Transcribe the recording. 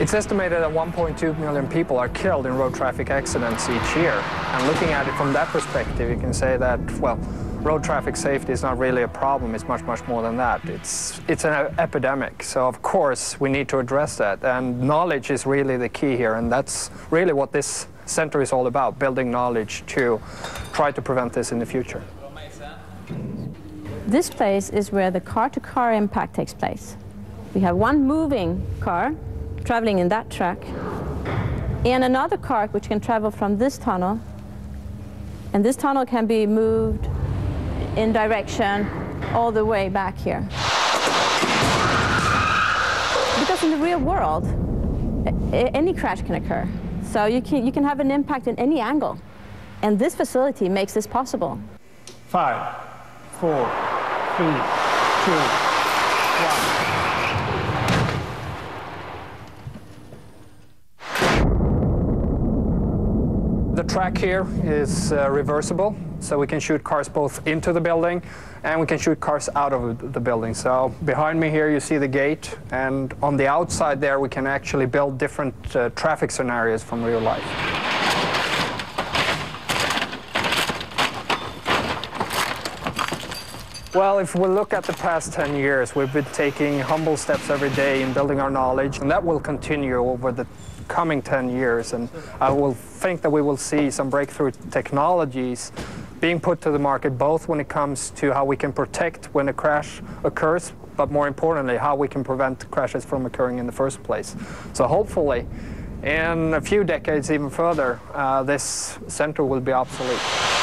It's estimated that 1.2 million people are killed in road traffic accidents each year. And looking at it from that perspective, you can say that, well, road traffic safety is not really a problem, it's much, much more than that. It's, it's an epidemic, so of course we need to address that. And knowledge is really the key here, and that's really what this center is all about, building knowledge to try to prevent this in the future. This place is where the car-to-car -car impact takes place. We have one moving car traveling in that track, and another car which can travel from this tunnel, and this tunnel can be moved in direction all the way back here. Because in the real world, any crash can occur. So you can, you can have an impact in any angle. And this facility makes this possible. Five, four, three, two, one. The track here is uh, reversible, so we can shoot cars both into the building and we can shoot cars out of the building. So behind me here you see the gate, and on the outside there we can actually build different uh, traffic scenarios from real life. Well, if we look at the past 10 years, we've been taking humble steps every day in building our knowledge, and that will continue over the coming 10 years. And I will think that we will see some breakthrough technologies being put to the market, both when it comes to how we can protect when a crash occurs, but more importantly, how we can prevent crashes from occurring in the first place. So hopefully, in a few decades even further, uh, this center will be obsolete.